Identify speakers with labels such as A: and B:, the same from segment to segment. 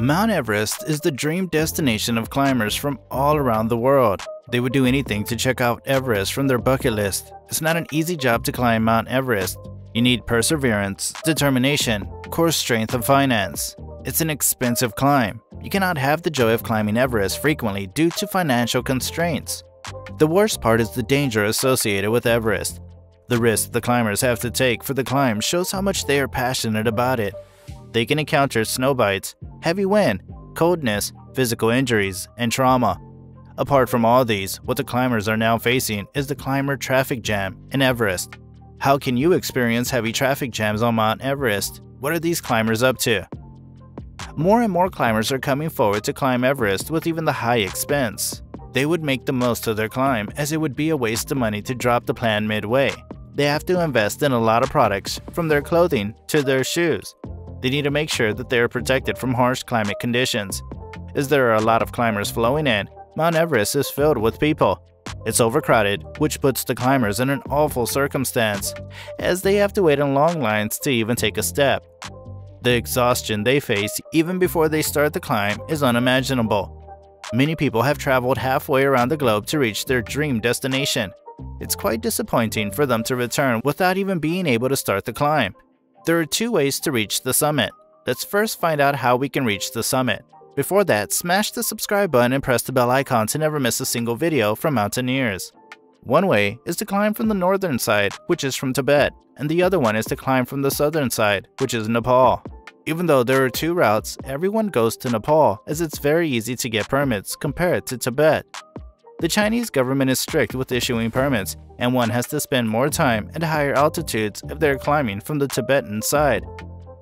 A: Mount Everest is the dream destination of climbers from all around the world. They would do anything to check out Everest from their bucket list. It's not an easy job to climb Mount Everest. You need perseverance, determination, core strength, and finance. It's an expensive climb. You cannot have the joy of climbing Everest frequently due to financial constraints. The worst part is the danger associated with Everest. The risk the climbers have to take for the climb shows how much they are passionate about it. They can encounter snow bites, heavy wind, coldness, physical injuries, and trauma. Apart from all these, what the climbers are now facing is the climber traffic jam in Everest. How can you experience heavy traffic jams on Mount Everest? What are these climbers up to? More and more climbers are coming forward to climb Everest with even the high expense. They would make the most of their climb as it would be a waste of money to drop the plan midway. They have to invest in a lot of products, from their clothing to their shoes. They need to make sure that they are protected from harsh climate conditions. As there are a lot of climbers flowing in, Mount Everest is filled with people. It's overcrowded, which puts the climbers in an awful circumstance, as they have to wait in long lines to even take a step. The exhaustion they face even before they start the climb is unimaginable. Many people have traveled halfway around the globe to reach their dream destination. It's quite disappointing for them to return without even being able to start the climb. There are two ways to reach the summit. Let's first find out how we can reach the summit. Before that, smash the subscribe button and press the bell icon to never miss a single video from Mountaineers. One way is to climb from the northern side, which is from Tibet, and the other one is to climb from the southern side, which is Nepal. Even though there are two routes, everyone goes to Nepal as it's very easy to get permits compared to Tibet. The Chinese government is strict with issuing permits, and one has to spend more time at higher altitudes if they're climbing from the Tibetan side.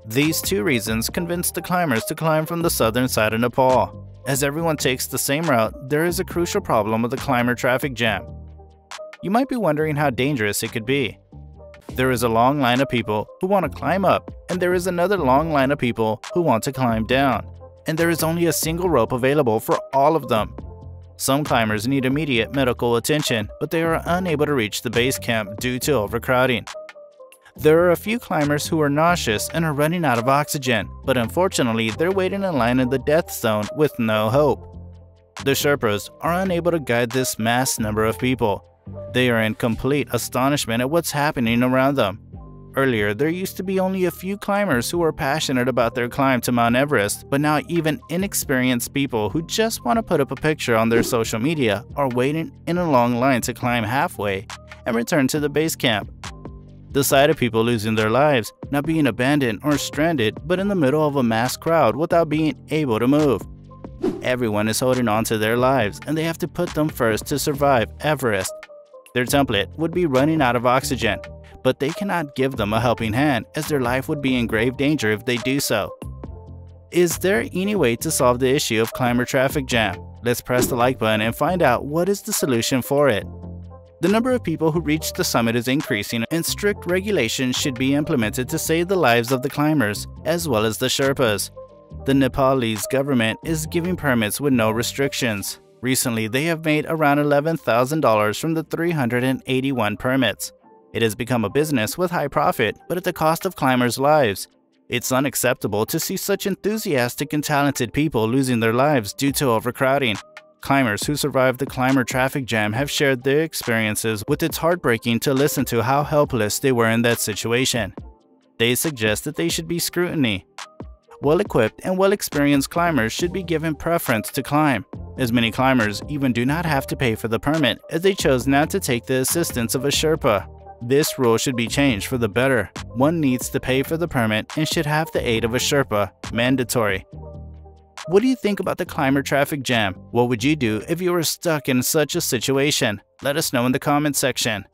A: These two reasons convince the climbers to climb from the southern side of Nepal. As everyone takes the same route, there is a crucial problem with the climber traffic jam. You might be wondering how dangerous it could be. There is a long line of people who want to climb up, and there is another long line of people who want to climb down. And there is only a single rope available for all of them. Some climbers need immediate medical attention, but they are unable to reach the base camp due to overcrowding. There are a few climbers who are nauseous and are running out of oxygen, but unfortunately they're waiting in line in the death zone with no hope. The Sherpas are unable to guide this mass number of people. They are in complete astonishment at what's happening around them. Earlier, there used to be only a few climbers who were passionate about their climb to Mount Everest, but now even inexperienced people who just want to put up a picture on their social media are waiting in a long line to climb halfway and return to the base camp. The sight of people losing their lives, not being abandoned or stranded, but in the middle of a mass crowd without being able to move. Everyone is holding on to their lives, and they have to put them first to survive Everest. Their template would be running out of oxygen, but they cannot give them a helping hand as their life would be in grave danger if they do so. Is there any way to solve the issue of climber traffic jam? Let's press the like button and find out what is the solution for it. The number of people who reach the summit is increasing and strict regulations should be implemented to save the lives of the climbers, as well as the Sherpas. The Nepalese government is giving permits with no restrictions. Recently, they have made around $11,000 from the 381 permits. It has become a business with high profit, but at the cost of climbers' lives. It's unacceptable to see such enthusiastic and talented people losing their lives due to overcrowding. Climbers who survived the climber traffic jam have shared their experiences with it's heartbreaking to listen to how helpless they were in that situation. They suggest that they should be scrutiny. Well-equipped and well-experienced climbers should be given preference to climb, as many climbers even do not have to pay for the permit as they chose not to take the assistance of a Sherpa. This rule should be changed for the better. One needs to pay for the permit and should have the aid of a Sherpa, mandatory. What do you think about the climber traffic jam? What would you do if you were stuck in such a situation? Let us know in the comment section.